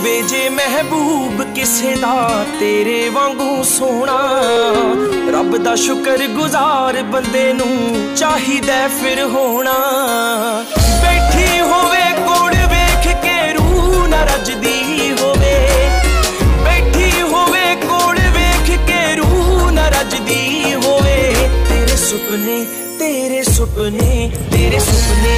ਹੋਵੇ ਜੇ ਮਹਿਬੂਬ ਕਿਸੇ ਦਾ, ਤੇਰੇ ਵਾਂਗੂ ਸੋਹਣਾ। ਰੱਬ ਦਾ ਸ਼ੁਕਰ ਗੁਜ਼ਾਰ ਬੰਦੇ ਨੂੰ ਚਾਹੀਦਾ ਫਿਰ ਹੋਣਾ। ਬੈਠੀ ਹੋਵੇ, ਕੋਲ ਵੇਖ ਕੇ ਰੂਹ ਨਾ ਰੱਜਦੀ ਹੋਵੇ। ਬੈਠੀ ਹੋਵੇ, ਕੋਲ ਵੇਖ ਕੇ ਰੂਹ ਨਾ ਰੱਜਦੀ ਹੋਵੇ। ਤੇਰੇ ਸੁਪਨੇ ਤੇਰੇ ਸੁਪਨੇ ਤੇਰੇ ਸੁਪਨੇ